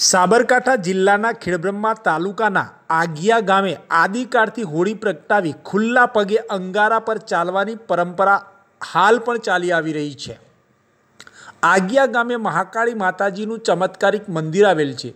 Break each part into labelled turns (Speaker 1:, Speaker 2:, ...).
Speaker 1: સાબરકાંઠા જિલ્લાના ખેડબ્રહ્મા તાલુકાના આગિયા ગામે આદિકાળથી હોળી પ્રગટાવી ખુલ્લા પગે અંગારા પર ચાલવાની પરંપરા હાલ પણ ચાલી આવી રહી છે. આગિયા ગામે મહાકાળી માતાજીનું ચમત્કારિક મંદિર આવેલ છે,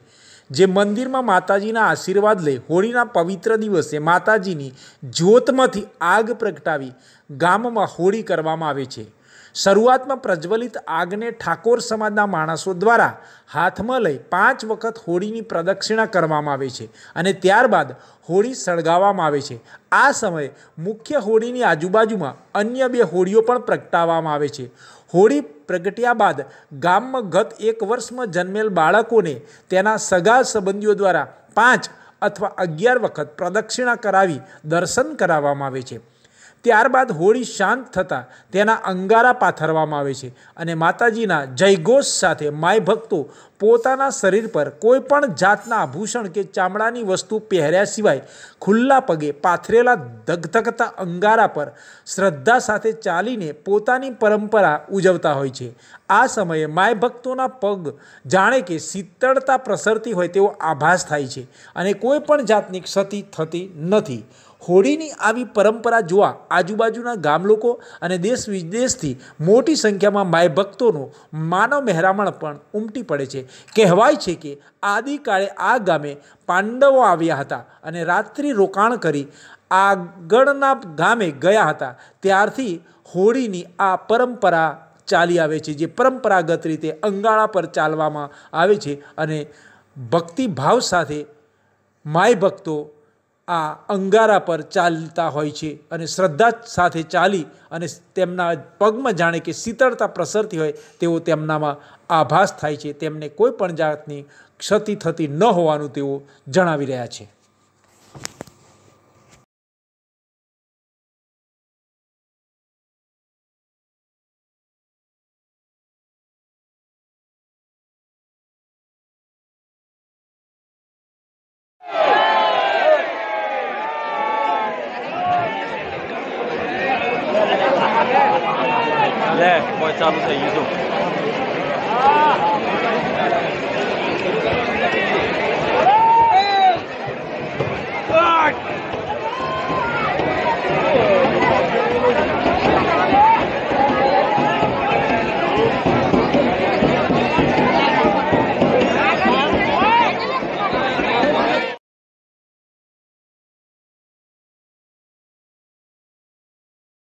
Speaker 1: જે મંદિરમાં માતાજીના આશીર્વાદ લઈ હોળીના પવિત્ર દિવસે માતાજીની જ્યોતમાંથી આગ પ્રગટાવી ગામમાં હોળી કરવામાં આવે છે. શરૂઆતમાં પ્રજ્વલિત આગને ઠાકોર સમાજના માણસો દ્વારા હાથમાં લઈ પાંચ વખત હોળીની પ્રદક્ષિણા કરવામાં આવે છે અને ત્યારબાદ હોળી સળગાવવામાં આવે છે. આ સમયે મુખ્ય હોળીની આજુબાજુમાં અન્ય બે હોળીઓ પણ પ્રગટાવવામાં આવે છે. હોળી પ્રગટ્યા બાદ ગામમાં ગત એક વર્ષમાં જન્મેલ બાળકોને તેના સગા સંબંધીઓ દ્વારા પાંચ અથવા અગિયાર વખત પ્રદક્ષિણા કરાવી દર્શન કરાવવામાં આવે છે. ત્યારબાદ હોળી શાંત થતાં તેના અંગારા પાથરવામાં આવે છે અને માતાજીના જયઘોષ સાથે માય ભક્તો પોતાના શરીર પર કોઈ પણ જાતના આભૂષણ કે ચામડાની વસ્તુ પહેર્યા સિવાય ખુલ્લા પગે પાથરેલા ધગધગતા અંગારા પર શ્રદ્ધા સાથે ચાલીને પોતાની પરંપરા ઉજવતા હોય છે. આ સમયે માય ભક્તોના પગ જાણે કે શીતળતા પ્રસરતી હોય તેવો આભાસ થાય છે અને કોઈ પણ જાતની ક્ષતિ થતી નથી. હોળીની આવી પરંપરા જોવા આજુબાજુના ગામ લોકો અને દેશ વિદેશથી મોટી સંખ્યામાં માય ભક્તોનો માનવ મહેરામણ પણ ઉમટી પડે છે. કહેવાય છે કે આદિકાળે આ ગામે પાંડવો આવ્યા હતા અને રાત્રિ રોકાણ કરી આગળના ગામે ગયા હતા. ત્યારથી હોળીની આ પરંપરા ચાલી આવે છે, જે પરંપરાગત રીતે અંગાળા પર ચાલવામાં આવે છે અને ભક્તિભાવ સાથે માય ભક્તો આ અંગારા પર ચાલતા હોય છે અને શ્રદ્ધા સાથે ચાલી અને તેમના પગમાં જાણે કે શીતળતા પ્રસરતી હોય તેવો તેમનામાં આભાસ થાય છે. તેમને કોઈ પણ જાતની ક્ષતિ થતી ન હોવાનું તેઓ જણાવી રહ્યા છે.
Speaker 2: લે કોઈ ચાલુ થઈ ગયું